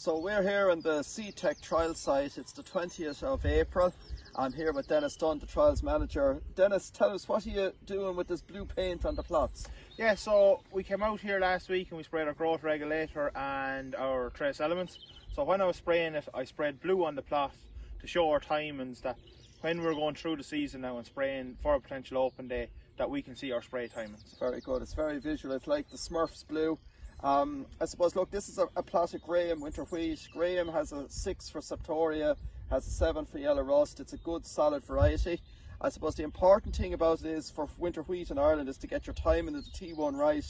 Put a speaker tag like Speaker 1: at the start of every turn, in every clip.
Speaker 1: So we're here on the Seedtech trial site. It's the 20th of April. I'm here with Denis Dunne, the trials manager. Denis, tell us what are you doing with this blue paint on the plots?
Speaker 2: Yeah, so we came out here last week and we sprayed our growth regulator and our trace elements. So when I was spraying it, I sprayed blue on the plot to show our timings that when we're going through the season now and spraying for a potential open day, that we can see our spray timings.
Speaker 1: Very good. It's very visual. It's like the Smurfs blue. Um, I suppose, look, this is a, a plot of Graham winter wheat. Graham has a 6 for Septoria, has a 7 for yellow rust. It's a good solid variety. I suppose the important thing about it is for winter wheat in Ireland is to get your timing of the T1 right.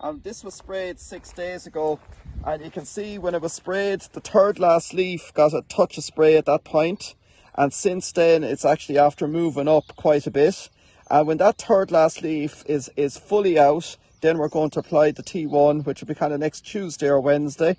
Speaker 1: Um, this was sprayed six days ago and you can see when it was sprayed the third last leaf got a touch of spray at that point and since then it's actually after moving up quite a bit and when that third last leaf is is fully out then we're going to apply the T1, which will be kind of next Tuesday or Wednesday.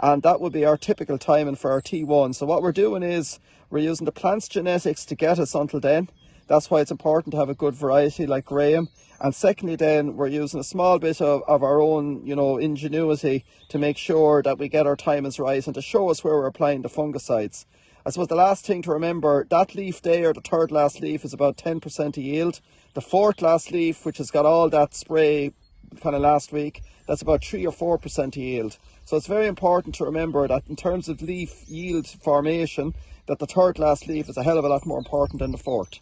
Speaker 1: And that will be our typical timing for our T1. So what we're doing is we're using the plant's genetics to get us until then. That's why it's important to have a good variety like Graham. And secondly, then we're using a small bit of, of our own, you know, ingenuity to make sure that we get our timings right and to show us where we're applying the fungicides. I suppose the last thing to remember, that leaf there, the third last leaf, is about 10% of yield. The fourth last leaf, which has got all that spray kind of last week, that's about 3 or 4% yield. So it's very important to remember that in terms of leaf yield formation, that the third last leaf is a hell of a lot more important than the fourth.